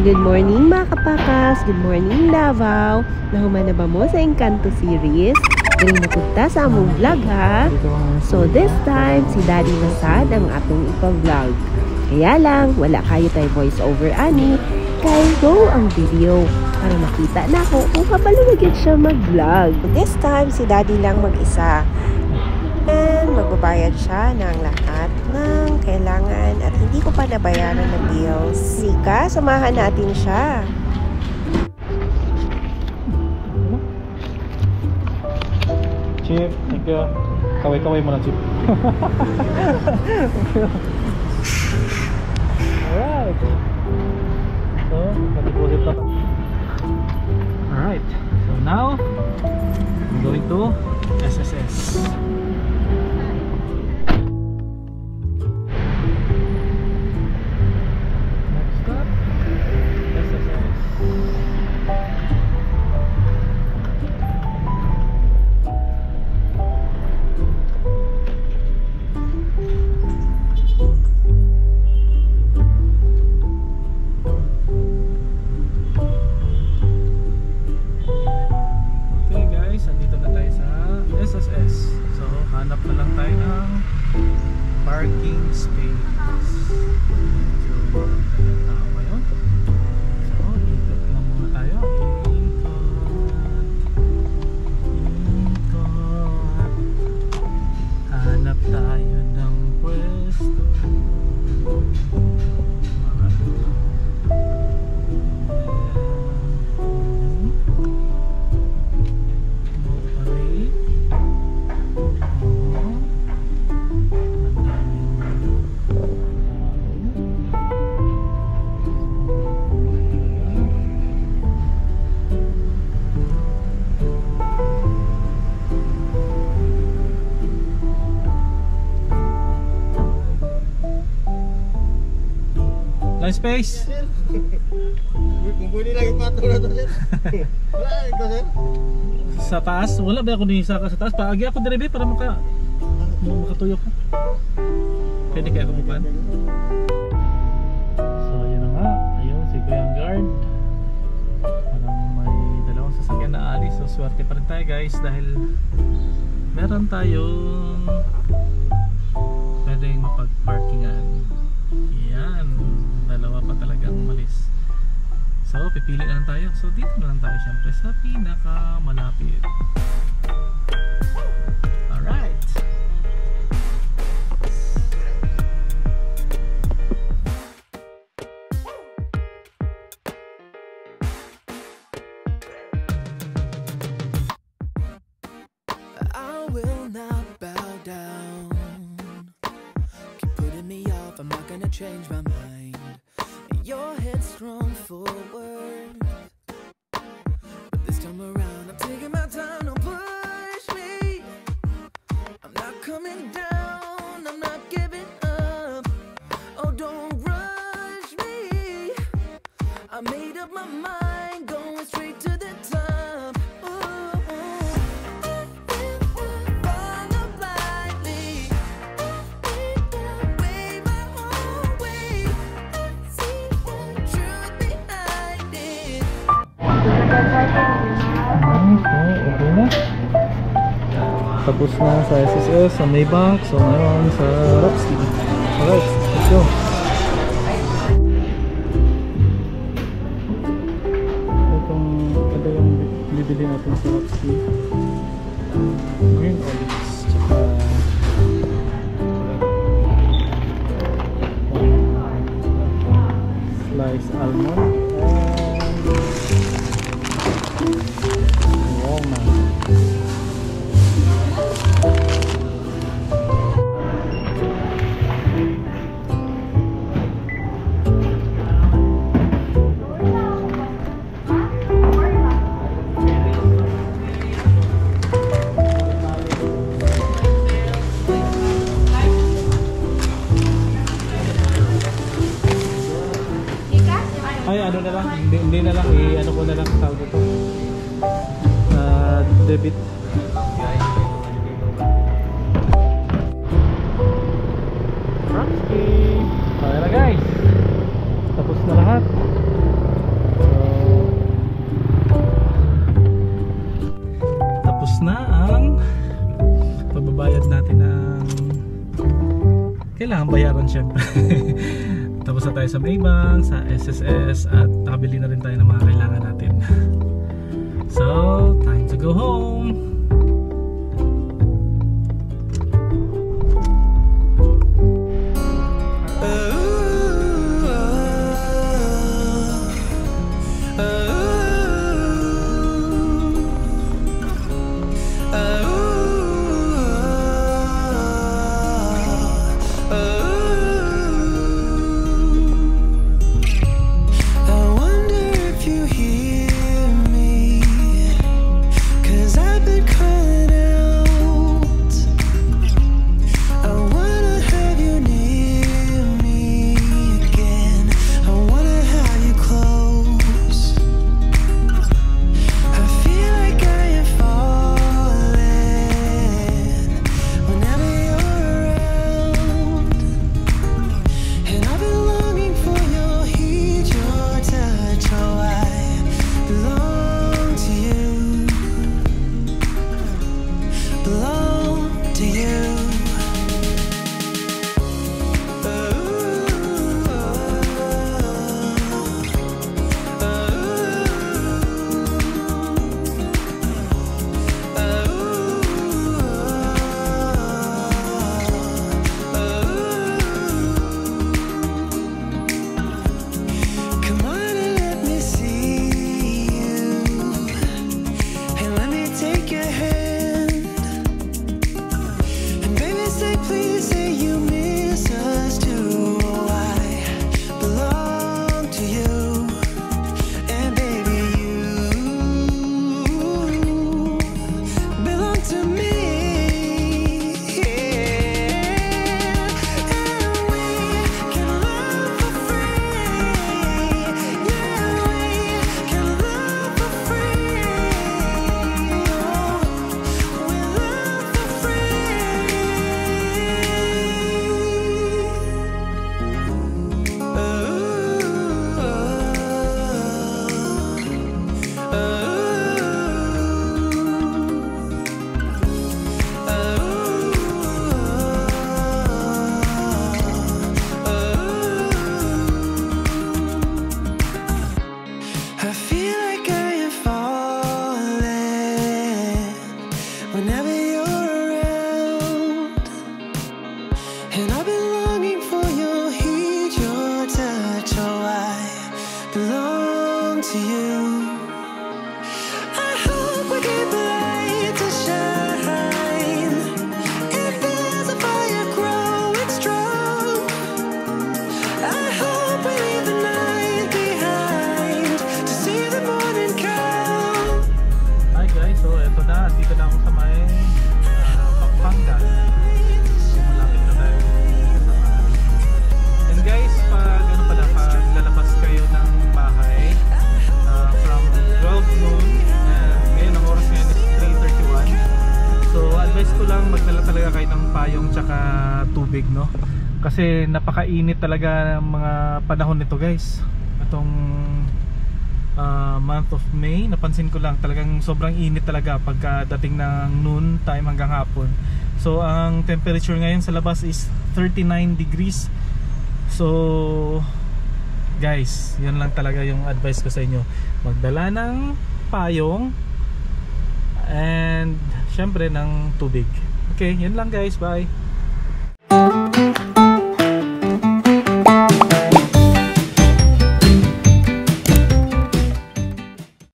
Good morning mga kapakas! Good morning Davao! Nahuman na ba mo sa Encanto series? Dali na punta sa among vlog ha! So this time, si Daddy Masad ang atong ipa-vlog. Kaya lang, wala kayo tayo voice over ani. Kaya go ang video para makita na ako kung kabalo na gyud siya mag-vlog. This time, si Daddy lang mag-isa. And magbabayad siya ng lahat ng kailangan at hindi ko pa nabayaran ng bills. Sika, samahan natin siya. Chip, thank you. Kaway-kaway mo na, Chip. Alright. So, nag-deposit na. Alright. So now, I'm going to SSS. Line space. Kung pwede lang sir. Wala, ito, sir. Sa taas, wala ba ako ni sa sa taas? Paagi ako dire para maka makatuyok ka. Pwede kaya kumupan? So, yun na nga. Ayun, si Kuyang Guard. Parang may dalawang sasakyan na alis. So, swerte pa rin tayo guys dahil meron tayong pwedeng mapag-parkingan. Yan. Dalawa pa talagang malis. So, pipili na lang tayo. So, dito na lang tayo syempre sa pinaka malapit. Alright. I will not change my mind. Your headstrong forward. But this time around, I'm taking my time, don't push me. I'm not coming down, I'm not giving up. Oh, don't rush me. I made up my mind, Tapos na sa SSS, sa Maybank, so ngayon sa Roxy. Alright, let's go. Itong, ito yung bibili natin sa Roxy. debit. Frankie okay na guys. Tapos na lahat. Tapos na ang pagbabayad natin ng kailangan bayaran syempre. Tapos na tayo sa Maybank sa SSS at nakabili na rin tayo ng mga kailangan natin. So go home. kasi napakainit talaga ng mga panahon nito guys. Itong uh, month of May napansin ko lang talagang sobrang init talaga pagkadating ng noon time hanggang hapon. So ang temperature ngayon sa labas is 39 degrees. So guys yun lang talaga yung advice ko sa inyo. Magdala ng payong and syempre ng tubig. Okay yun lang guys. Bye.